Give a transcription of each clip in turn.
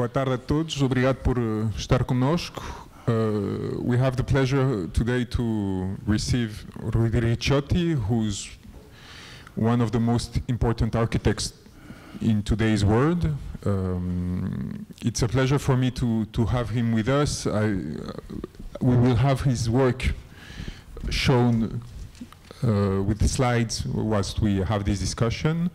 Boa tarde a todos, obrigado por eh, estar conosco. Uh, we have the pleasure today to receive Rui Ricciotti, who's one of the most important architects in today's world. Um, it's a pleasure for me to, to have him with us. I, uh, we will have his work shown uh, with the slides whilst we have this discussion.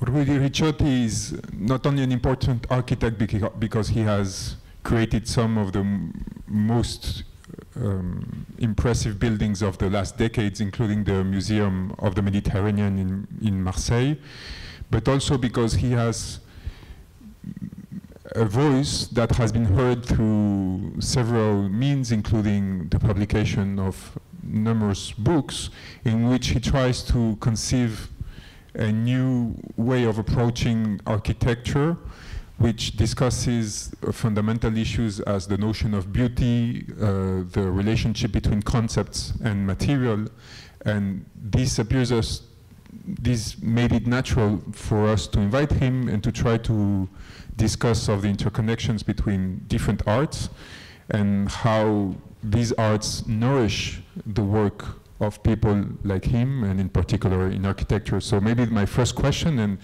Rui Ricciotti is not only an important architect because he has created some of the most um, impressive buildings of the last decades, including the Museum of the Mediterranean in, in Marseille, but also because he has a voice that has been heard through several means, including the publication of numerous books, in which he tries to conceive a new way of approaching architecture, which discusses fundamental issues as the notion of beauty, uh, the relationship between concepts and material, and this appears as this made it natural for us to invite him and to try to discuss of the interconnections between different arts and how these arts nourish the work of people like him and in particular in architecture. So maybe my first question and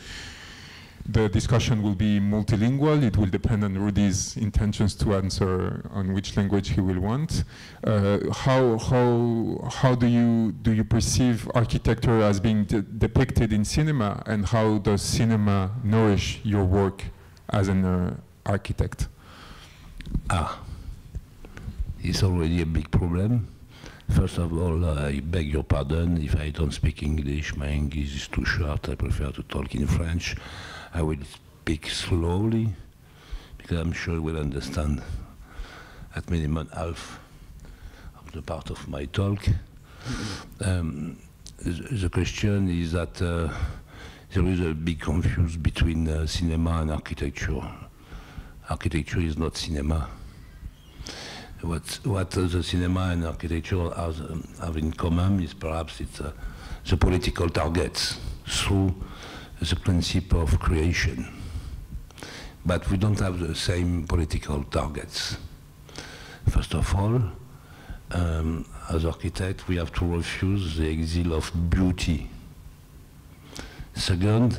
the discussion will be multilingual. It will depend on Rudy's intentions to answer on which language he will want. Uh, how, how, how do, you, do you perceive architecture as being de depicted in cinema and how does cinema nourish your work as an uh, architect? Ah, it's already a big problem. First of all, I beg your pardon if I don't speak English. My English is too short. I prefer to talk in French. I will speak slowly because I'm sure you will understand at minimum half of the part of my talk. Um, the, the question is that uh, there is a big confusion between uh, cinema and architecture. Architecture is not cinema. What, what the cinema and architecture has, um, have in common is perhaps it's uh, the political targets through the principle of creation. But we don't have the same political targets. First of all, um, as architects, we have to refuse the exile of beauty. Second,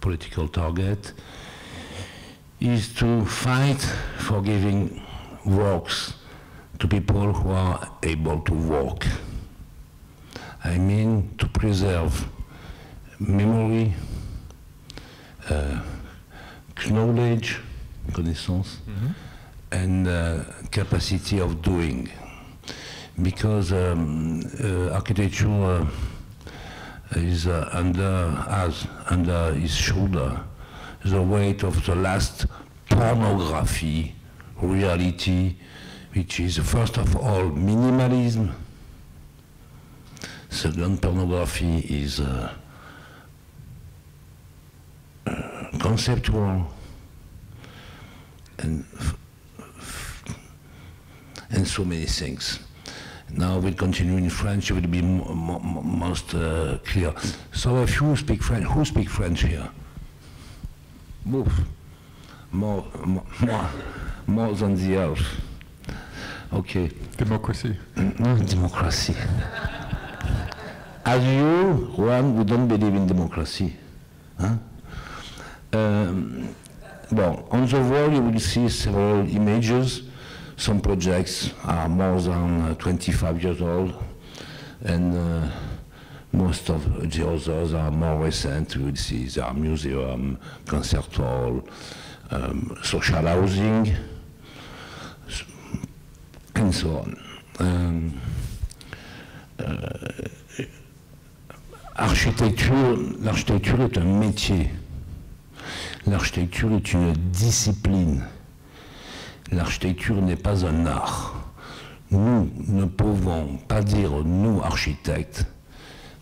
political target is to fight for giving works to people who are able to walk. I mean to preserve memory, uh, knowledge, connaissance, mm -hmm. and uh, capacity of doing. Because um, uh, architecture is under, has under his shoulder the weight of the last pornography reality, which is first of all minimalism. Second, pornography is uh, uh, conceptual and and so many things. Now we'll continue in French. It will be most uh, clear. So, if you speak French, who speak French here? Move. More, more, more more than the earth. Okay. Democracy. Democracy. As you, Juan, we don't believe in democracy. Huh? Um, well, on the wall you will see several images. Some projects are more than uh, 25 years old, and uh, most of the others are more recent. You will see there are museum, concert hall, um, social housing, Um, euh, architecture, l'architecture est un métier. L'architecture est une discipline. L'architecture n'est pas un art. Nous ne pouvons pas dire, nous architectes,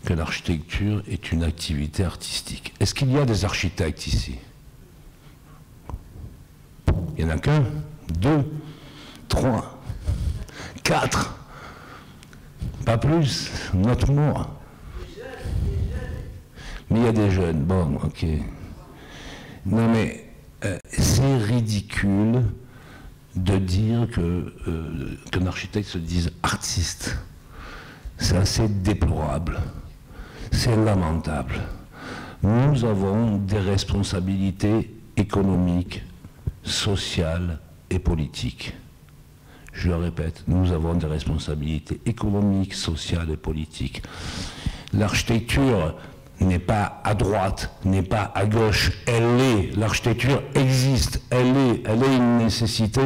que l'architecture est une activité artistique. Est-ce qu'il y a des architectes ici? Il n'y en a qu'un, deux, trois? Quatre. Pas plus, notre moi. Mais il y a des jeunes, bon, ok. Non mais, euh, c'est ridicule de dire euh, qu'un architecte se dise artiste. C'est assez déplorable. C'est lamentable. Nous avons des responsabilités économiques, sociales et politiques. Je le répète, nous avons des responsabilités économiques, sociales et politiques. L'architecture n'est pas à droite, n'est pas à gauche, elle est. L'architecture existe, elle est, elle est une nécessité.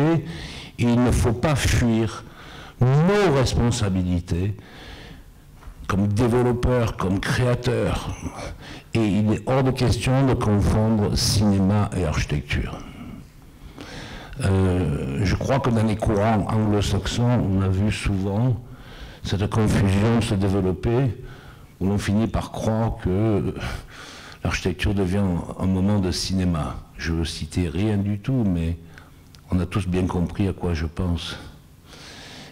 il ne faut pas fuir nos responsabilités comme développeurs, comme créateurs. Et il est hors de question de confondre cinéma et architecture. Euh, je crois que dans les courants anglo-saxons, on a vu souvent cette confusion se développer, où l'on finit par croire que l'architecture devient un moment de cinéma. Je veux citer rien du tout, mais on a tous bien compris à quoi je pense.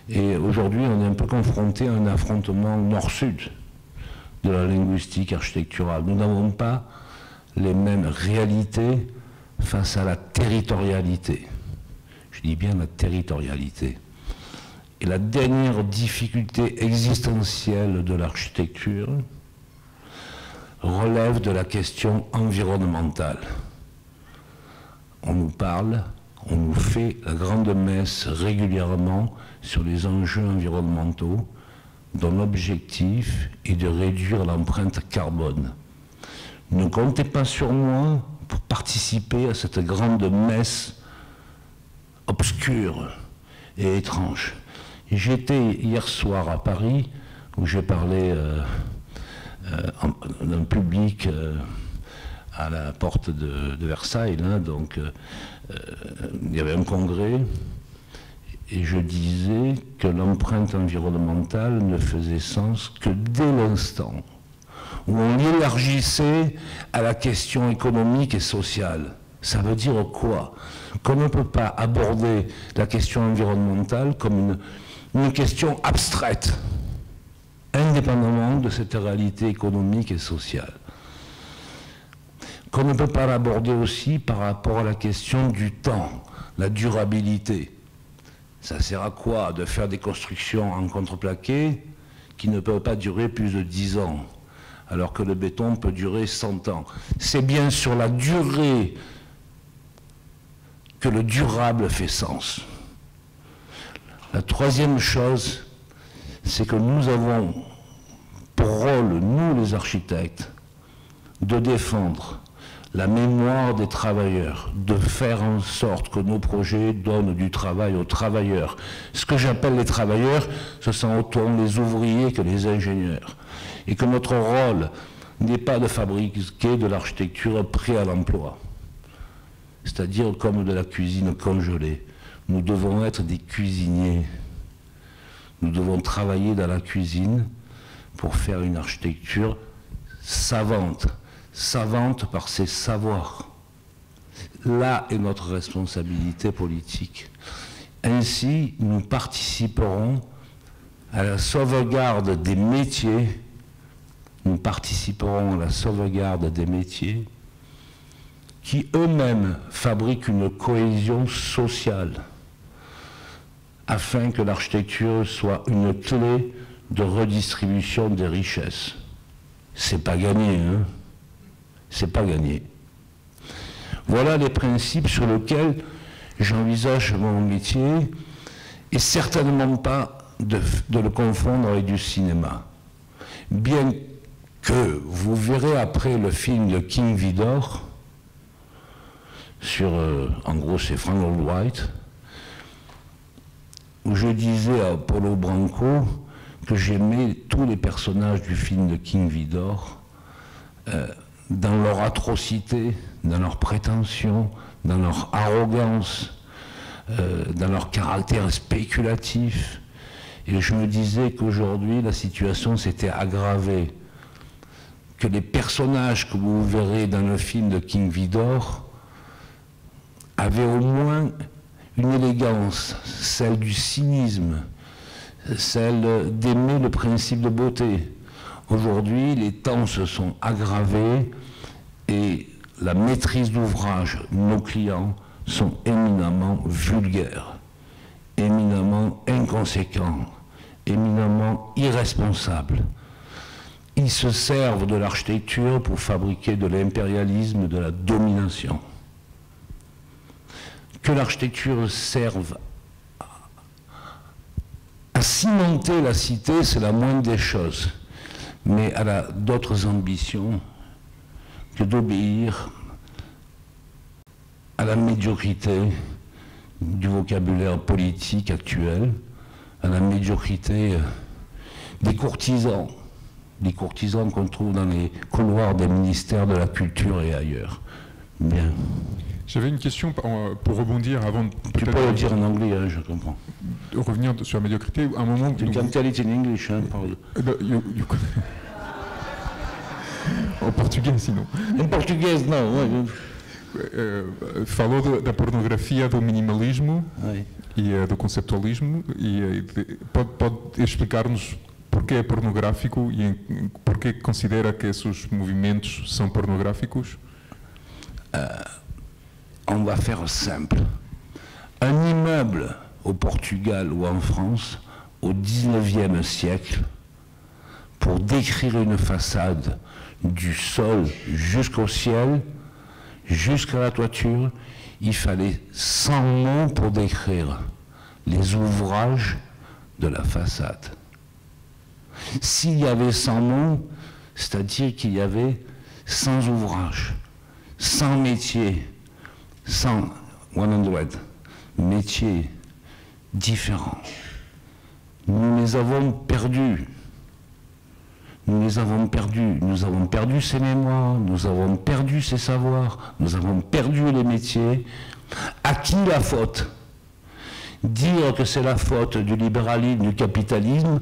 Et aujourd'hui, on est un peu confronté à un affrontement nord-sud de la linguistique architecturale. Nous n'avons pas les mêmes réalités face à la territorialité. Je dis bien la territorialité. Et la dernière difficulté existentielle de l'architecture relève de la question environnementale. On nous parle, on nous fait la grande messe régulièrement sur les enjeux environnementaux dont l'objectif est de réduire l'empreinte carbone. Ne comptez pas sur moi pour participer à cette grande messe obscure et étrange. J'étais hier soir à Paris où j'ai parlé euh, euh, d'un public euh, à la porte de, Versailles. donc, il y avait un congrès et je disais que l'empreinte environnementale ne faisait sens que dès l'instant où on l'élargissait à la question économique et sociale. Ça veut dire quoi? Qu'on ne peut pas aborder la question environnementale comme une, une question abstraite, indépendamment de cette réalité économique et sociale. Qu'on ne peut pas l'aborder aussi par rapport à la question du temps, la durabilité. Ça sert à quoi de faire des constructions en contreplaqué qui ne peuvent pas durer plus de 10 ans, alors que le béton peut durer 100 ans? C'est bien sur la durée que le durable fait sens. La troisième chose, c'est que nous avons pour rôle, nous les architectes, de défendre la mémoire des travailleurs, de faire en sorte que nos projets donnent du travail aux travailleurs. Ce que j'appelle les travailleurs, ce sont autant les ouvriers que les ingénieurs. Et que notre rôle n'est pas de fabriquer de l'architecture prêt à l'emploi, c'est-à-dire comme de la cuisine congelée. Nous devons être des cuisiniers. Nous devons travailler dans la cuisine pour faire une architecture savante, savante par ses savoirs. Là est notre responsabilité politique. Ainsi, nous participerons à la sauvegarde des métiers, nous participerons à la sauvegarde des métiers qui eux-mêmes fabriquent une cohésion sociale afin que l'architecture soit une clé de redistribution des richesses. C'est pas gagné, hein c'est pas gagné. Voilà les principes sur lesquels j'envisage mon métier et certainement pas de, le confondre avec du cinéma. Bien que vous verrez après le film de King Vidor, sur, euh, en gros c'est Frank Lloyd Wright, où je disais à Paulo Branco que j'aimais tous les personnages du film de King Vidor. Euh, dans leur atrocité, dans leur prétention, dans leur arrogance, euh, dans leur caractère spéculatif. Et je me disais qu'aujourd'hui, la situation s'était aggravée, que les personnages que vous verrez dans le film de King Vidor avaient au moins une élégance, celle du cynisme, celle d'aimer le principe de beauté. Aujourd'hui, les temps se sont aggravés et la maîtrise d'ouvrage, nos clients sont éminemment vulgaires, éminemment inconséquents, éminemment irresponsables. Ils se servent de l'architecture pour fabriquer de l'impérialisme, de la domination. Que l'architecture serve à cimenter la cité, c'est la moindre des choses. Mais elle a d'autres ambitions que d'obéir à la médiocrité du vocabulaire politique actuel, à la médiocrité des courtisans, des courtisans qu'on trouve dans les couloirs des ministères de la Culture et ailleurs. Bien. J'avais une question pour rebondir avant de. Tu peux le dire en anglais, hein, je comprends. revenir sur la médiocrité. Un moment. Tu can tell it in English. Hein, euh, en portugais, sinon. En portugais, não. Uh, falou da pornografia do minimalismo Ai. e uh, do conceptualismo e uh, pode, pode explicar-nos porquê é pornográfico e em, porquê considera que esses movimentos são pornográficos? On va faire simple. Un immeuble au Portugal ou en France, au 19e siècle, pour décrire une façade du sol jusqu'au ciel, jusqu'à la toiture, il fallait 100 mots pour décrire les ouvrages de la façade. S'il y avait 100 mots, c'est-à-dire qu'il y avait 100 ouvrages, 100 métiers, 100, 100 métiers différents. Nous les avons perdus. Nous les avons perdus. Nous avons perdu ces mémoires, nous avons perdu ces savoirs, nous avons perdu les métiers. À qui la faute? Dire que c'est la faute du libéralisme, du capitalisme,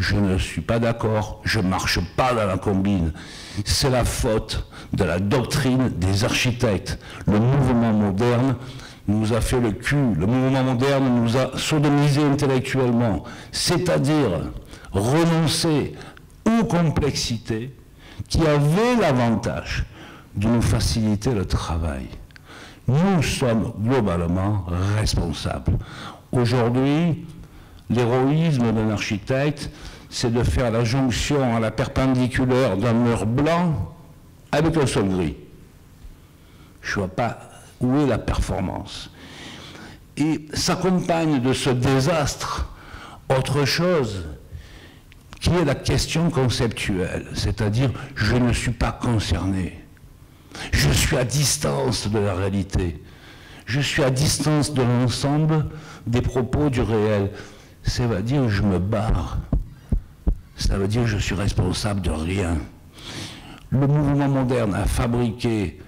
je ne suis pas d'accord, je ne marche pas dans la combine. C'est la faute de la doctrine des architectes. Le mouvement moderne nous a fait le cul, le mouvement moderne nous a sodomisé intellectuellement, c'est-à-dire renoncer aux complexités qui avaient l'avantage de nous faciliter le travail. Nous sommes globalement responsables. Aujourd'hui, l'héroïsme d'un architecte, c'est de faire la jonction à la perpendiculaire d'un mur blanc avec un sol gris. Je ne vois pas où est la performance. Et s'accompagne de ce désastre autre chose qui est la question conceptuelle, c'est-à-dire je ne suis pas concerné. Je suis à distance de la réalité. Je suis à distance de l'ensemble des propos du réel. Ça veut dire je me barre. Ça veut dire je suis responsable de rien. Le mouvement moderne a fabriqué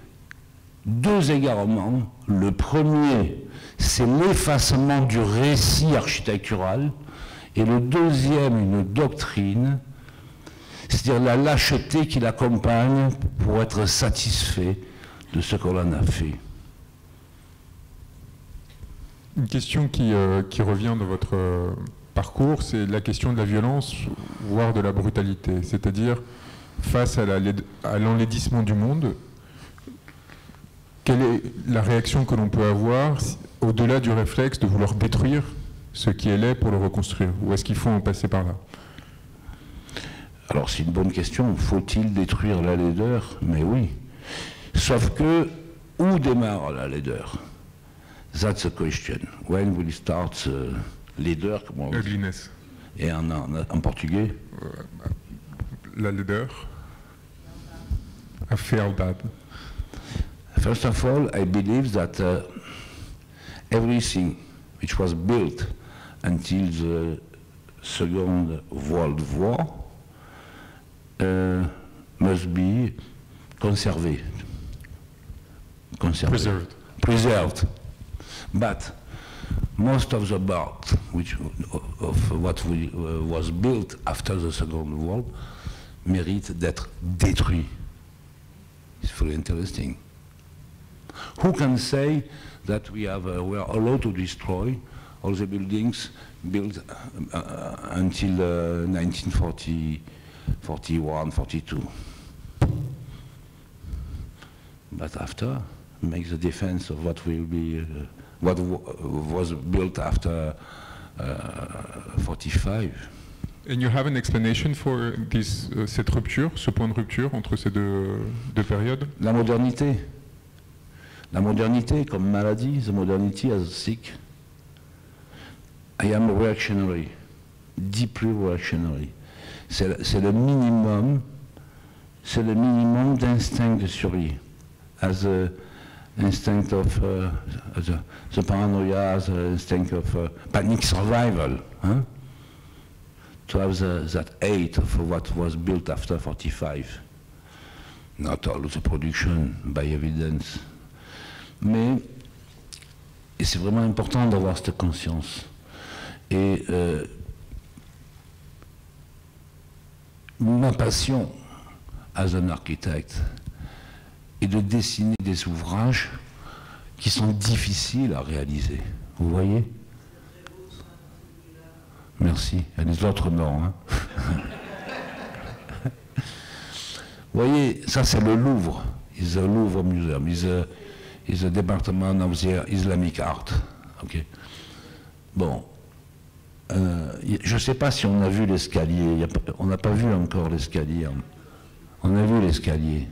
deux égarements. Le premier, c'est l'effacement du récit architectural et le deuxième, une doctrine, c'est-à-dire la lâcheté qui l'accompagne pour être satisfait de ce qu'on en a fait. Une question qui, euh, revient dans votre euh, parcours, c'est la question de la violence, voire de la brutalité. C'est-à-dire, face à l'enlaidissement du monde, quelle est la réaction que l'on peut avoir au-delà du réflexe de vouloir détruire ce qui est laid pour le reconstruire? Ou est-ce qu'il faut en passer par là? Alors c'est une bonne question. Faut-il détruire la laideur? Mais oui. Sauf que, où démarre la laideur? That's the question. When will you start uh, laideur Ugliness. Et en, en, portugais euh, La laideur. I feel bad. First of all, I believe that uh, everything which was built until the Second World War uh, must be conserved. conserved. Preserved. Preserved. But most of the part which, of what we, uh, was built after the Second World mérite d'être détruit. It's very interesting. Who can say that we, have, uh, we are allowed to destroy all the buildings built uh, uh until 1940, 41, 42. but after make the defense of what will be, uh, what was built after uh, 45. And you have an explanation for this, uh, cette rupture, ce point de rupture entre ces deux, deux périodes? La modernité. La modernité comme maladie, the modernity as sick. I am reactionary, deeply reactionary. C'est le minimum, c'est le minimum d'instinct de survie. As a instinct of uh, the, the paranoia, the instinct of uh, panic survival. Hein? To have the, that hate of what was built after 45. Not all the production by evidence. Mais c'est vraiment important d'avoir cette conscience. Et euh, ma passion, as un architecte, est de dessiner des ouvrages qui sont difficiles à réaliser. Vous voyez? Merci. A des autres noms. Hein Vous voyez, ça c'est le Louvre. C'est le Louvre Museum. is a department of the Islamic art. Bon. Euh, je ne sais pas si on a vu l'escalier. On n'a pas vu encore l'escalier. On a vu l'escalier.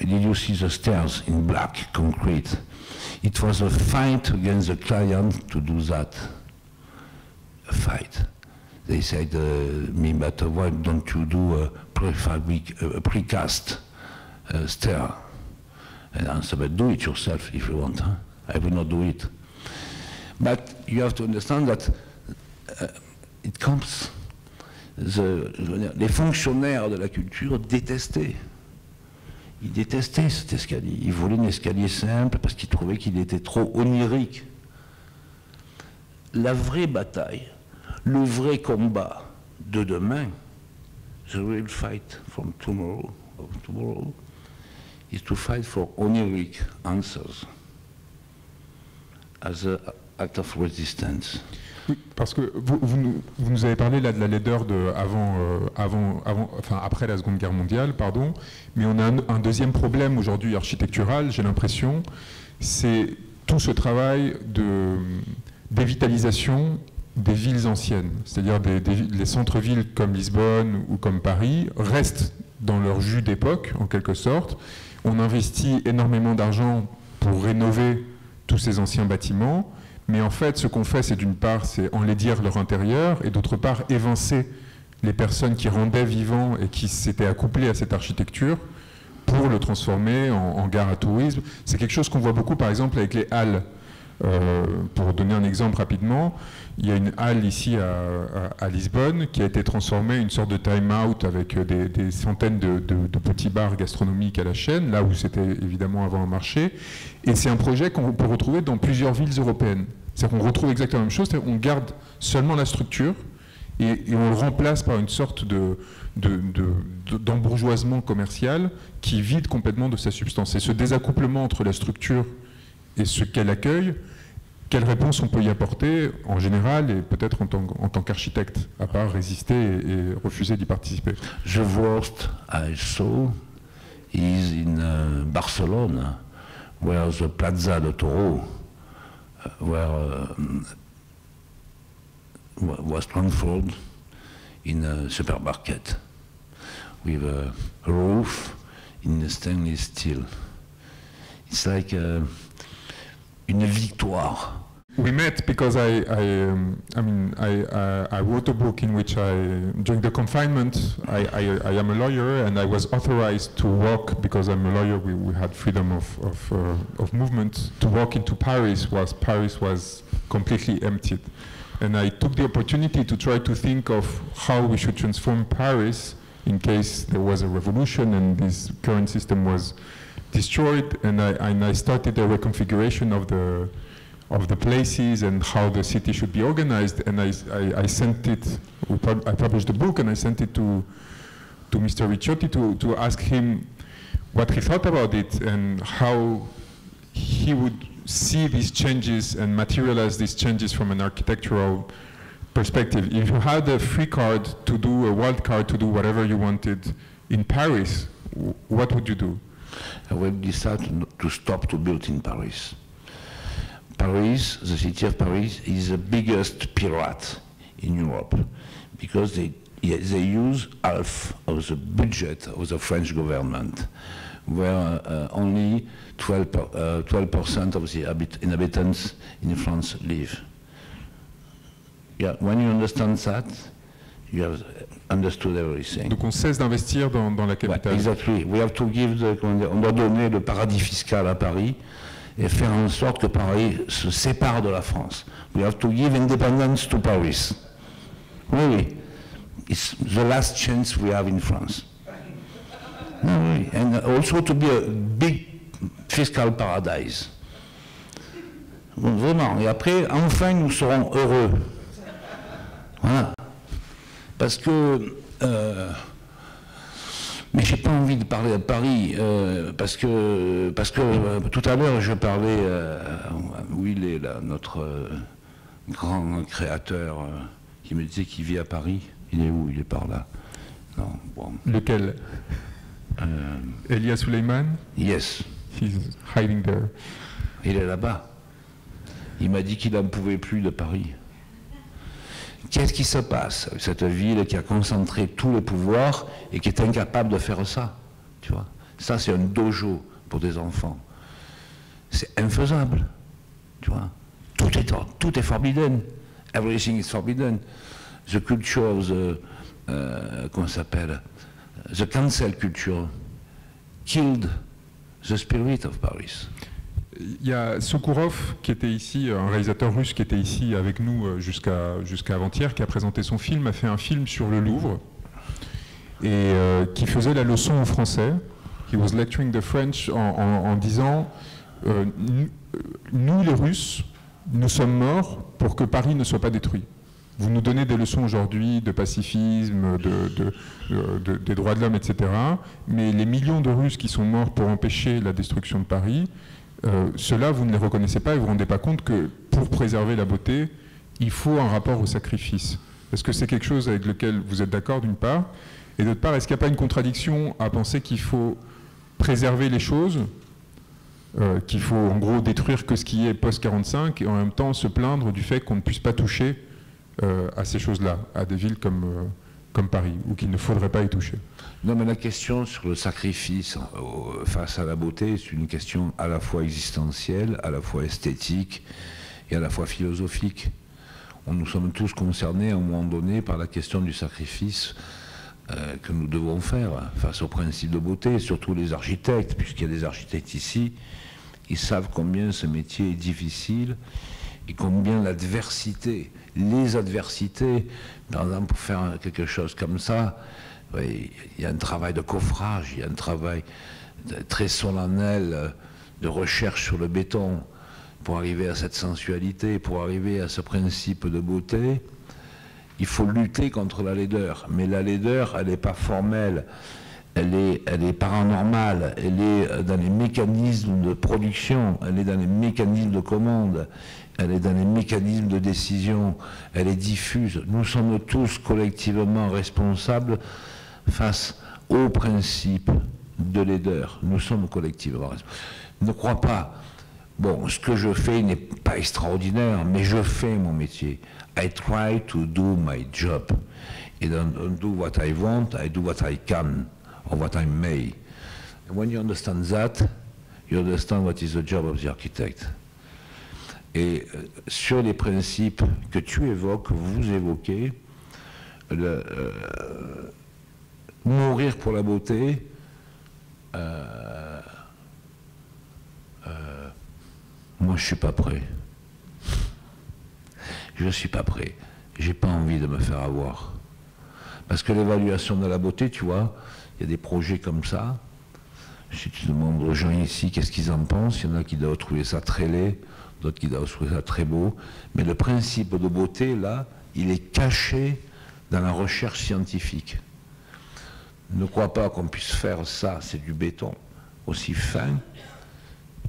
Did you see the stairs in black concrete? It was a fight against the client to do that. A fight. They said, uh, me, but why don't you do a, prefabric, a precast uh, stair? And I answer, but do it yourself if you want. Huh? I will not do it. But you have to understand that uh, it comes. The, les fonctionnaires de la culture détestaient. Ils détestaient cet escalier. Ils voulaient un escalier simple parce qu'ils trouvaient qu'il était trop onirique. La vraie bataille, le vrai combat de demain, the real fight from tomorrow, of tomorrow, is to fight for oniric answers as an act of resistance. Oui, parce que vous, nous, avez parlé là de la laideur de avant, euh, avant, avant, après la Seconde Guerre mondiale, pardon, mais on a un, deuxième problème aujourd'hui architectural, j'ai l'impression, c'est tout ce travail de dévitalisation des villes anciennes, c'est-à-dire des, des, les centres-villes comme Lisbonne ou comme Paris restent dans leur jus d'époque, en quelque sorte, on investit énormément d'argent pour rénover tous ces anciens bâtiments, mais en fait, ce qu'on fait, c'est d'une part, c'est enlaidir leur intérieur, et d'autre part, évincer les personnes qui rendaient vivants et qui s'étaient accouplées à cette architecture pour le transformer en, gare à tourisme. C'est quelque chose qu'on voit beaucoup, par exemple, avec les halles. Euh, pour donner un exemple rapidement, il y a une halle ici à, Lisbonne qui a été transformée en une sorte de time-out avec des, centaines de, petits bars gastronomiques à la chaîne, là où c'était évidemment avant un marché. Et c'est un projet qu'on peut retrouver dans plusieurs villes européennes. C'est-à-dire qu'on retrouve exactement la même chose, on garde seulement la structure et, on le remplace par une sorte de, d'embourgeoisement commercial qui vide complètement de sa substance. Et ce désaccouplement entre la structure et ce qu'elle accueille quelle réponse on peut y apporter en général et peut-être en tant, qu'architecte, à part résister et, refuser d'y participer? The worst I saw is in uh, Barcelona, where the Plaza de Toro uh, where, uh, was transformed in a supermarket with a roof in stainless steel. It's like a, une victoire we met because I, I, um, I mean, I, uh, I wrote a book in which I, during the confinement, I, I, I, am a lawyer and I was authorized to walk, because I'm a lawyer, we, we had freedom of, of, uh, of movement, to walk into Paris whilst Paris was completely emptied. And I took the opportunity to try to think of how we should transform Paris in case there was a revolution and this current system was destroyed. And I, and I started a reconfiguration of the of the places and how the city should be organized. And I, I, I sent it, I published the book and I sent it to, to Mr. Ricciotti to, to ask him what he thought about it and how he would see these changes and materialize these changes from an architectural perspective. If you had a free card to do, a wild card to do whatever you wanted in Paris, what would you do? and we decided to stop to build in Paris. Paris, the city of Paris, is the biggest pirate in Europe because they, they use half of the budget of the French government, where uh, only 12%, per, uh, 12 of the inhabitants in France live. Yeah, when you understand that, you have understood everything. Donc on cesse d'investir dans, dans, la capitale. Ouais, exactly. We have to give the, on doit donner le paradis fiscal à Paris et faire en sorte que Paris se sépare de la France. We have to give independence to Paris. Really. It's the last chance we have in France. And also to be a big fiscal paradise. Vraiment. Et après, enfin, nous serons heureux. Voilà. Parce que. Euh, mais j'ai pas envie de parler de Paris euh, parce que parce que euh, tout à l'heure je parlais euh, Will est là, notre grand créateur qui me disait qu'il vit à Paris. Il est où? Il est par là. Non, bon. Lequel? Elia Suleiman? Yes. He's hiding there. Il est là-bas. Il m'a dit qu'il n'en pouvait plus de Paris. Qu'est-ce qui se passe cette ville qui a concentré tous les pouvoirs et qui est incapable de faire ça Tu vois Ça, c'est un dojo pour des enfants. C'est infaisable. Tu vois tout est, tout est forbidden. Everything is forbidden. The culture of the, euh, comment s'appelle The cancel culture killed the spirit of Paris il y a Sokourov, qui était ici, un réalisateur russe qui était ici avec nous euh, jusqu'à jusqu'à avant-hier, qui a présenté son film, a fait un film sur le Louvre et euh, qui faisait la leçon en français. He was lecturing the French en, disant euh, nous, les Russes, nous sommes morts pour que Paris ne soit pas détruit. Vous nous donnez des leçons aujourd'hui de pacifisme, de, des droits de l'homme, etc. Mais les millions de Russes qui sont morts pour empêcher la destruction de Paris, euh, ceux-là, vous ne les reconnaissez pas et vous ne vous rendez pas compte que pour préserver la beauté, il faut un rapport au sacrifice. Est-ce que c'est quelque chose avec lequel vous êtes d'accord d'une part? Et d'autre part, est-ce qu'il n'y a pas une contradiction à penser qu'il faut préserver les choses, euh, qu'il faut en gros détruire que ce qui est post-45 et en même temps se plaindre du fait qu'on ne puisse pas toucher euh, à ces choses-là, à des villes comme, comme Paris, ou qu'il ne faudrait pas y toucher? Non, mais la question sur le sacrifice euh, face à la beauté, c'est une question à la fois existentielle, à la fois esthétique et à la fois philosophique. nous sommes tous concernés à un moment donné par la question du sacrifice euh, que nous devons faire face au principe de beauté, surtout les architectes, puisqu'il y a des architectes ici, ils savent combien ce métier est difficile et combien l'adversité, les adversités, par exemple pour faire quelque chose comme ça, il y a un travail de coffrage, il y a un travail très solennel euh, de recherche sur le béton pour arriver à cette sensualité, pour arriver à ce principe de beauté. Il faut lutter contre la laideur. Mais la laideur, elle n'est pas formelle, elle est, elle est paranormale, elle est dans les mécanismes de production, elle est dans les mécanismes de commande, elle est dans les mécanismes de décision, elle est diffuse. Nous sommes tous collectivement responsables face au principe de laideur. Nous sommes collectivement Ne crois pas, bon, ce que je fais n'est pas extraordinaire, mais je fais mon métier. I try to do my job. I don't do what I want, I do what I can, or what I may. And when you understand that, you understand what is the job of the architect. Et euh, sur les principes que tu évoques, vous évoquez, le, euh, mourir pour la beauté, euh, euh, moi je suis pas prêt. Je ne suis pas prêt. J'ai pas envie de me faire avoir. Parce que l'évaluation de la beauté, tu vois, il y a des projets comme ça. Si tu demandes aux gens ici qu'est-ce qu'ils en pensent, il y en a qui doivent trouver ça très laid, d'autres qui doivent trouver ça très beau. Mais le principe de beauté, là, il est caché dans la recherche scientifique. Ne crois pas qu'on puisse faire ça, c'est du béton aussi fin.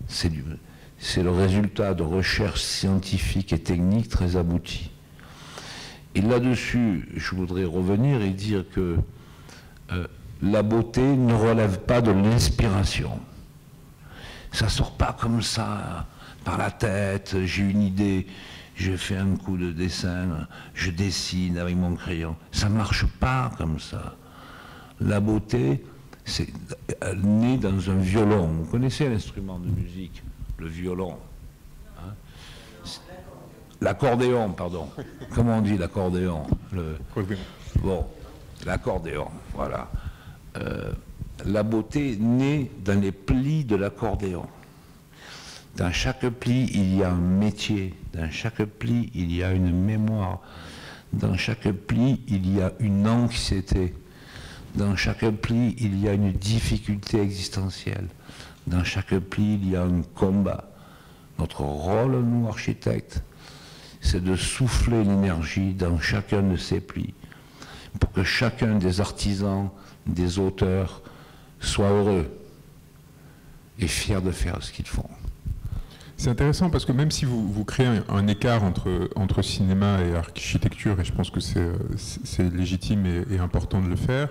C'est le résultat de recherches scientifiques et techniques très abouties. Et là-dessus, je voudrais revenir et dire que euh, la beauté ne relève pas de l'inspiration. Ça sort pas comme ça, par la tête, j'ai une idée, je fais un coup de dessin, je dessine avec mon crayon. Ça marche pas comme ça. La beauté, c'est né dans un violon. Vous connaissez l'instrument de musique, le violon hein? L'accordéon, pardon. Comment on dit l'accordéon? Le... Bon, l'accordéon, voilà. Euh, la beauté naît dans les plis de l'accordéon. Dans chaque pli, il y a un métier. Dans chaque pli, il y a une mémoire. Dans chaque pli, il y a une anxiété. Dans chaque pli, il y a une difficulté existentielle. Dans chaque pli, il y a un combat. Notre rôle, nous, architectes, c'est de souffler l'énergie dans chacun de ces plis pour que chacun des artisans, des auteurs, soit heureux et fier de faire ce qu'ils font. C'est intéressant parce que même si vous, créez un, écart entre, entre cinéma et architecture, et je pense que c'est légitime et, important de le faire,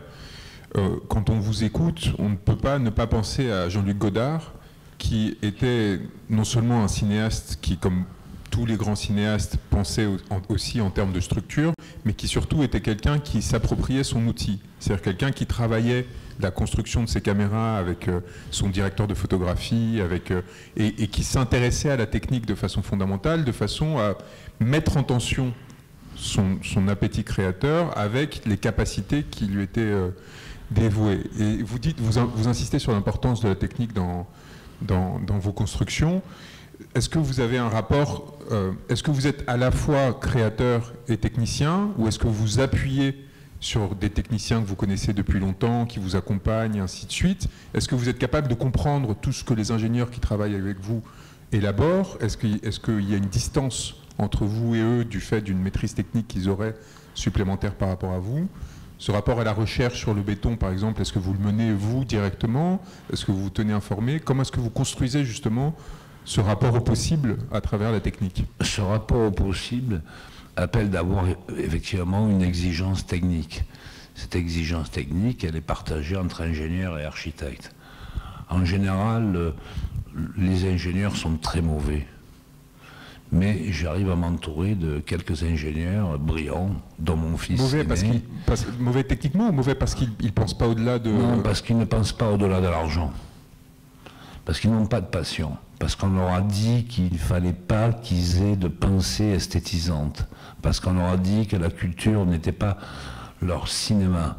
euh, quand on vous écoute, on ne peut pas ne pas penser à Jean-Luc Godard, qui était non seulement un cinéaste qui, comme tous les grands cinéastes, pensait aussi en termes de structure, mais qui surtout était quelqu'un qui s'appropriait son outil. C'est-à-dire quelqu'un qui travaillait la construction de ses caméras avec euh, son directeur de photographie, avec, euh, et, qui s'intéressait à la technique de façon fondamentale, de façon à mettre en tension son, appétit créateur avec les capacités qui lui étaient dévouées. Et vous dites, vous, insistez sur l'importance de la technique dans, vos constructions. Est-ce que vous avez un rapport, est-ce que vous êtes à la fois créateur et technicien, ou est-ce que vous appuyez sur des techniciens que vous connaissez depuis longtemps, qui vous accompagnent, ainsi de suite? Est-ce que vous êtes capable de comprendre tout ce que les ingénieurs qui travaillent avec vous élaborent? Est-ce qu'il y a une distance entre vous et eux du fait d'une maîtrise technique qu'ils auraient supplémentaire par rapport à vous? Ce rapport à la recherche sur le béton, par exemple, est-ce que vous le menez vous directement Est-ce que vous vous tenez informé Comment est-ce que vous construisez justement ce rapport au possible à travers la technique Ce rapport au possible, appelle d'avoir effectivement une exigence technique. Cette exigence technique, elle est partagée entre ingénieurs et architectes. En général, euh, les ingénieurs sont très mauvais. Mais j'arrive à m'entourer de quelques ingénieurs brillants, dont mon fils. Mauvais, parce mauvais techniquement ou mauvais parce qu'ils ne pensent pas au-delà de. Non, parce qu'ils ne pensent pas au-delà de l'argent. Parce qu'ils n'ont pas de passion. Parce qu'on leur a dit qu'il ne fallait pas qu'ils aient de pensée esthétisante parce qu'on leur a dit que la culture n'était pas leur cinéma.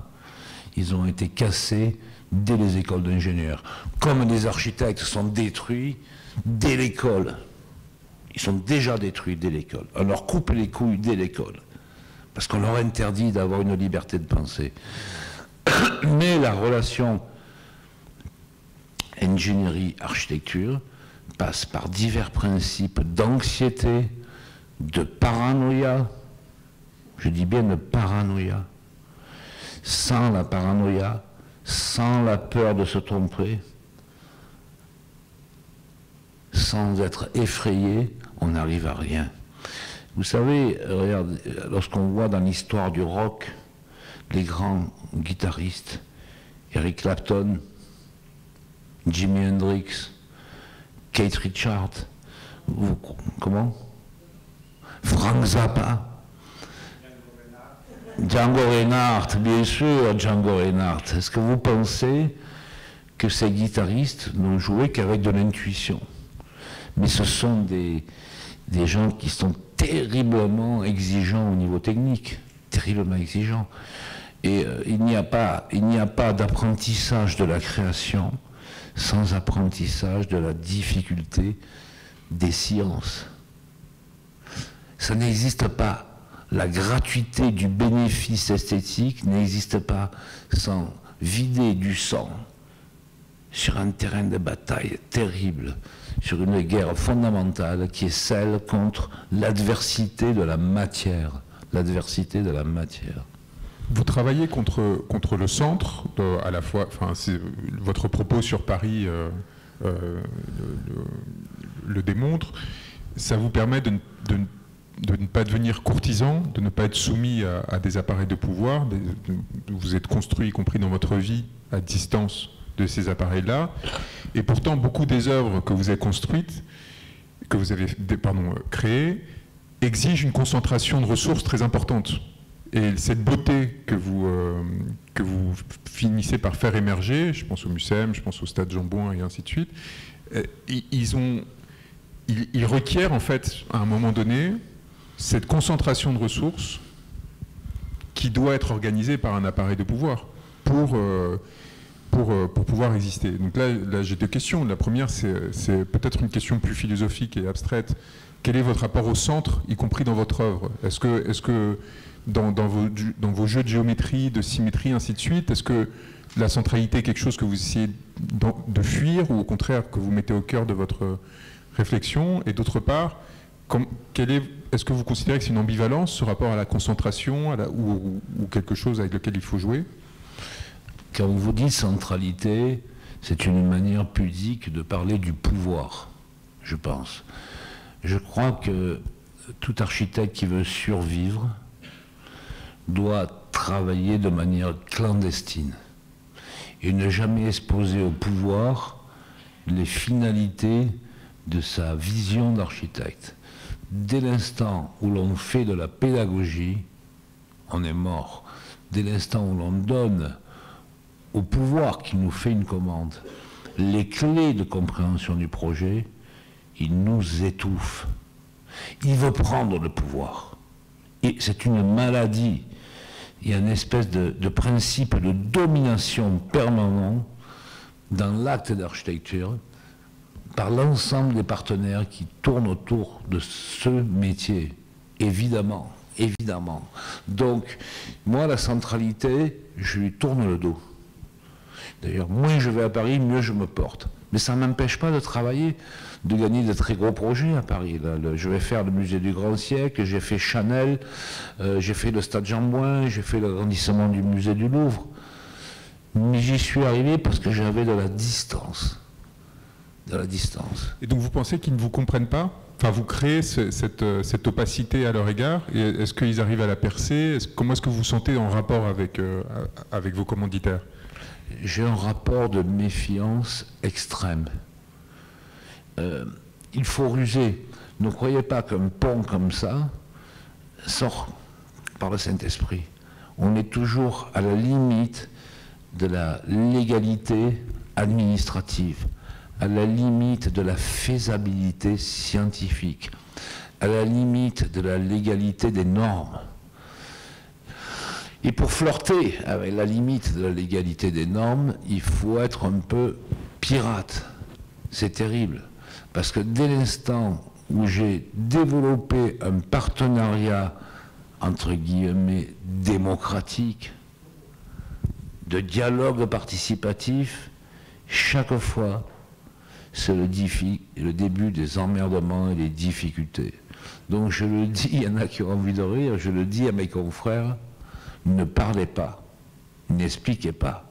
Ils ont été cassés dès les écoles d'ingénieurs. Comme les architectes sont détruits dès l'école. Ils sont déjà détruits dès l'école. On leur coupe les couilles dès l'école. Parce qu'on leur interdit d'avoir une liberté de penser. Mais la relation ingénierie-architecture passe par divers principes d'anxiété, de paranoïa, je dis bien de paranoïa, sans la paranoïa, sans la peur de se tromper, sans être effrayé, on n'arrive à rien. Vous savez, lorsqu'on voit dans l'histoire du rock les grands guitaristes, Eric Clapton, Jimi Hendrix, Kate Richard, comment? Frank Zappa, Django Reinhardt, bien sûr, Django Reinhardt. Est-ce que vous pensez que ces guitaristes n'ont joué qu'avec de l'intuition? Mais ce sont des, des gens qui sont terriblement exigeants au niveau technique, terriblement exigeants. Et euh, il n'y a pas, il n'y a pas d'apprentissage de la création sans apprentissage de la difficulté des sciences. Ça n'existe pas. La gratuité du bénéfice esthétique n'existe pas sans vider du sang sur un terrain de bataille terrible, sur une guerre fondamentale qui est celle contre l'adversité de la matière. L'adversité de la matière. Vous travaillez contre, contre le centre, à la fois, enfin, votre propos sur Paris euh, euh, le, démontre. Ça vous permet de, de de ne pas devenir courtisan, de ne pas être soumis à, des appareils de pouvoir. vous êtes construit, y compris dans votre vie, à distance de ces appareils-là. Et pourtant, beaucoup des œuvres que vous avez construites, que vous avez pardon, créées, exigent une concentration de ressources très importante. Et cette beauté que vous, euh, que vous finissez par faire émerger, je pense au Mucem, je pense au Stade Jambouin et ainsi de suite, euh, ils, ont, ils, requièrent en fait, à un moment donné, cette concentration de ressources qui doit être organisée par un appareil de pouvoir pour, euh, pour, pour pouvoir exister. Donc là, j'ai deux questions. La première, c'est peut-être une question plus philosophique et abstraite. Quel est votre rapport au centre, y compris dans votre œuvre? Est-ce que, est que dans, vos, dans, vos, jeux de géométrie, de symétrie, ainsi de suite Est-ce que la centralité est quelque chose que vous essayez de fuir ou au contraire que vous mettez au cœur de votre réflexion? Et d'autre part, est-ce que vous considérez que c'est une ambivalence, ce rapport à la concentration ou, quelque chose avec lequel il faut jouer? Quand on vous dit centralité, c'est une manière pudique de parler du pouvoir, je pense. Je crois que tout architecte qui veut survivre, doit travailler de manière clandestine et ne jamais exposer au pouvoir les finalités de sa vision d'architecte. Dès l'instant où l'on fait de la pédagogie, on est mort. Dès l'instant où l'on donne au pouvoir qui nous fait une commande les clés de compréhension du projet, il nous étouffe. Il veut prendre le pouvoir. Et c'est une maladie il y a une espèce de, principe de domination permanent dans l'acte d'architecture par l'ensemble des partenaires qui tournent autour de ce métier. Évidemment, évidemment. Donc, moi, la centralité, je lui tourne le dos. D'ailleurs, moins je vais à Paris, mieux je me porte. Mais ça ne m'empêche pas de travailler de gagner de très gros projets à Paris. je vais faire le musée du Grand Siècle, j'ai fait Chanel, euh, j'ai fait le Stade Jean j'ai fait l'agrandissement du musée du Louvre. Mais j'y suis arrivé parce que j'avais de la distance. De la distance. Et donc vous pensez qu'ils ne vous comprennent pas? Enfin, vous créez cette, euh, cette, opacité à leur égard Est-ce qu'ils arrivent à la percer? Comment est-ce que vous vous sentez en rapport avec, euh, vos commanditaires? J'ai un rapport de méfiance extrême. Euh, il faut ruser. Ne croyez pas qu'un pont comme ça sort par le Saint-Esprit. On est toujours à la limite de la légalité administrative, à la limite de la faisabilité scientifique, à la limite de la légalité des normes. Et pour flirter avec la limite de la légalité des normes, il faut être un peu pirate. C'est terrible. Parce que dès l'instant où j'ai développé un partenariat, entre guillemets, démocratique, de dialogue participatif, chaque fois, c'est le, début des emmerdements et des difficultés. Donc je le dis, il y en a qui ont envie de rire, je le dis à mes confrères, ne parlez pas, n'expliquez pas,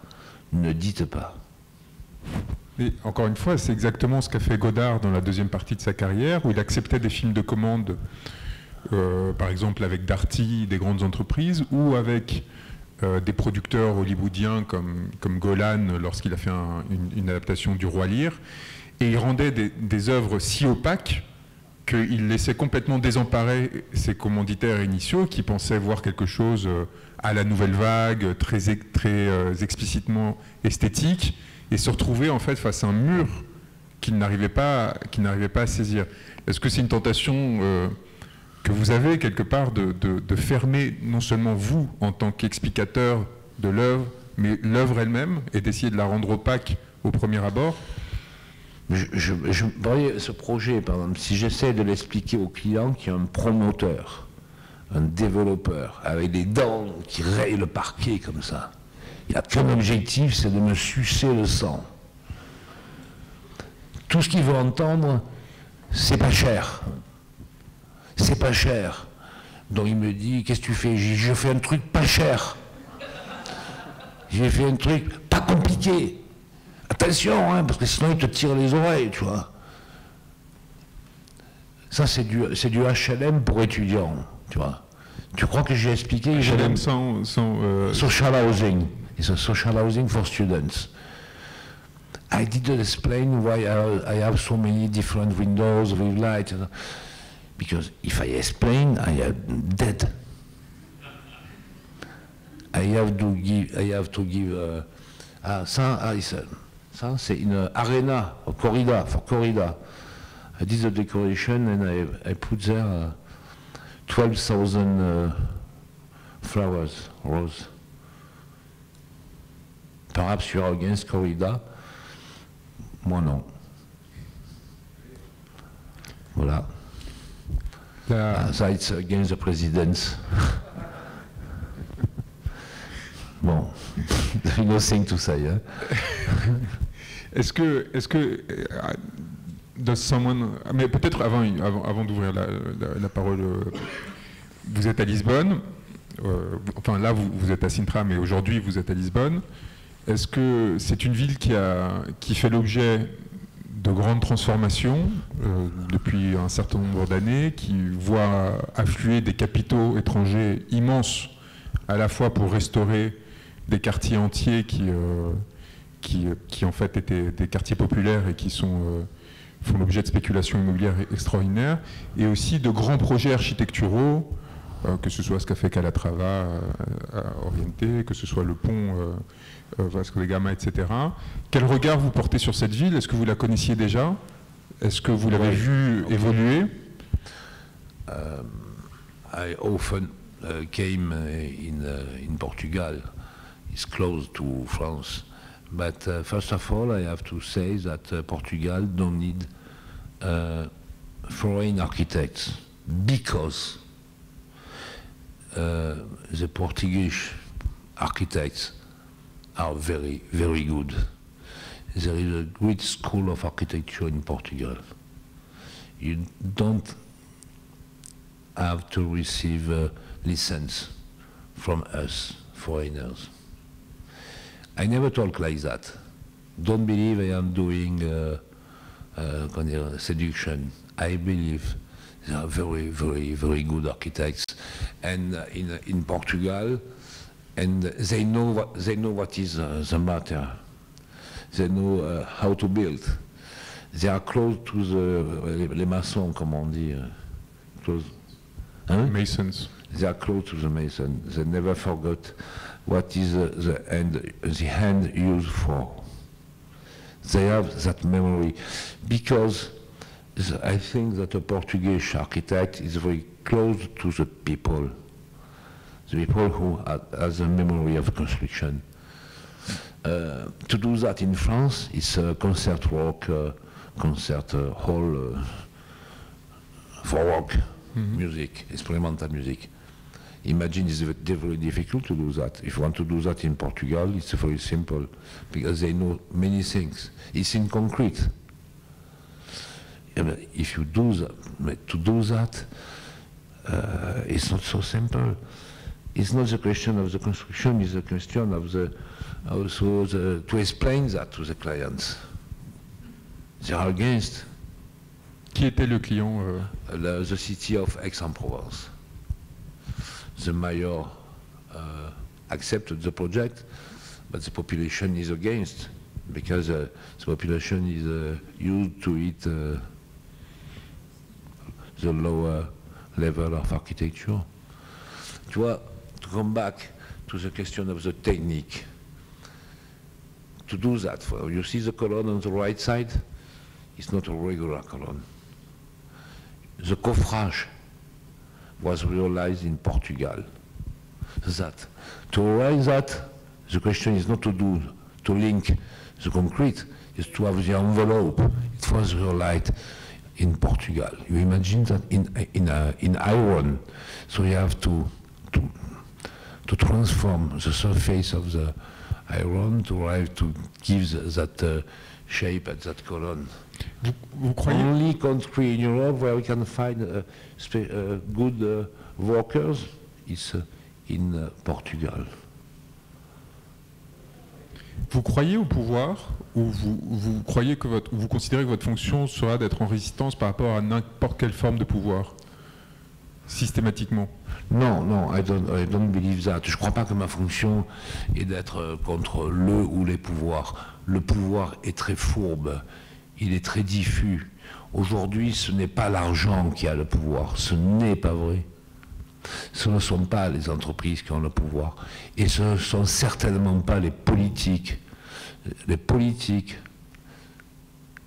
ne dites pas encore une fois, c'est exactement ce qu'a fait Godard dans la deuxième partie de sa carrière, où il acceptait des films de commande, euh, par exemple avec Darty, des grandes entreprises, ou avec euh, des producteurs hollywoodiens comme, comme Golan lorsqu'il a fait une, adaptation du Roi Lear. Et il rendait des, œuvres si opaques qu'il laissait complètement désemparer ses commanditaires initiaux qui pensaient voir quelque chose euh, à la nouvelle vague, très, très explicitement esthétique et se retrouver en fait face à un mur qu'il n'arrivait pas, pas à saisir. Est-ce que c'est une tentation euh, que vous avez quelque part de, fermer non seulement vous en tant qu'explicateur de l'œuvre, mais l'œuvre elle-même et d'essayer de la rendre opaque au premier abord? Je, je, ce projet, par exemple, si j'essaie de l'expliquer au client qui est un promoteur, un développeur, avec des dents qui rayent le parquet comme ça, il a qu'un objectif, c'est de me sucer le sang. Tout ce qu'il veut entendre, c'est pas cher. C'est pas cher. Donc il me dit, qu'est-ce que tu fais? Je fais un truc pas cher. J'ai fait un truc pas compliqué. Attention, hein, parce que sinon il te tire les oreilles, tu vois. Ça, c'est du, du HLM pour étudiants, tu vois. Tu crois que j'ai expliqué HLM sans... sans euh, Social housing. It's a social housing for students. I didn't explain why I, I have so many different windows with light. Because if I explain, I am dead. I have to give, I have to give, uh, ah, ça, ah, ça c'est une arena, a corrida, for corrida. I did the decoration and I, I put there uh, 12,000 uh, flowers, rose. Perhaps you're against corrida? Moi non. Voilà. La- Uh, so it's against the presidents. bon, there's nothing to say. Est-ce que, est-ce que, euh, mais peut-être avant, avant, d'ouvrir la, parole, euh, vous êtes à Lisbonne, euh, enfin là vous, êtes à Sintra, mais aujourd'hui vous êtes à Lisbonne. Est-ce que c'est une ville qui, a, qui fait l'objet de grandes transformations depuis un certain nombre d'années, qui voit affluer des capitaux étrangers immenses, à la fois pour restaurer des quartiers entiers qui, euh, qui, qui en fait étaient des quartiers populaires et qui sont, euh, font l'objet de spéculations immobilières extraordinaires, et aussi de grands projets architecturaux, euh, que ce soit ce qu'a fait Calatrava euh, à Oriente, que ce soit le pont euh, Vasco de Gama, etc. Quel regard vous portez sur cette ville? Est-ce que vous la connaissiez déjà? Est-ce que vous l'avez vue évoluer? I often uh, came in, uh, in Portugal. It's close to France. But uh, first of all, I have to say that uh, Portugal don't need uh, foreign architects because uh, the Portuguese architects are very, very good. There is a great school of architecture in Portugal. You don't have to receive a license from us, foreigners. I never talk like that. Don't believe I am doing uh, uh, seduction. I believe they are very, very, very good architects, and uh, in in Portugal, and they know what they know what is uh, the matter. They know uh, how to build. They are close to the les, maçons, comme on dit, uh, close. Hein? Masons. They are close to the masons. They never forgot what is uh, the hand, the hand used for. They have that memory because I think that a Portuguese architect is very close to the people, the people who ha- has a memory of construction. Uh, to do that in France, it's a concert rock, uh, concert uh, hall uh, for rock music, experimental music. Imagine it's very difficult to do that. If you want to do that in Portugal, it's very simple because they know many things. It's in concrete. If you do that, to do that, uh, it's not so simple. It's not the question of the construction, it's the question of the also the, to explain that to the clients. They are against Qui était le client euh, the, the city of Aix-en-Provence. The mayor uh, accepted the project, but the population is against because uh, the population is uh, used to it uh, the lower level of architecture. To come back to the question of the technique, to do that, for, you see the column on the right side? It's not a regular column. The coffrage was realized in Portugal. That to realize that, the question is not to do to link the concrete, is to have the envelope. It was realized in Portugal. You imagine that in in uh, in iron, so you have to to to transform the surface of the iron to arrive to give the, that uh, shape at that column. Vous, vous croyez? Only country in Europe where we can find uh, uh, good uh, workers is in Portugal. Vous croyez au pouvoir ou vous, vous croyez que votre, vous considérez que votre fonction sera d'être en résistance par rapport à n'importe quelle forme de pouvoir systématiquement? Non, non, I don't, I don't believe that. Je ne crois pas que ma fonction est d'être contre le ou les pouvoirs. Le pouvoir est très fourbe, il est très diffus. Aujourd'hui, ce n'est pas l'argent qui a le pouvoir, ce n'est pas vrai. Ce ne sont pas les entreprises qui ont le pouvoir, et ce ne sont certainement pas les politiques. Les politiques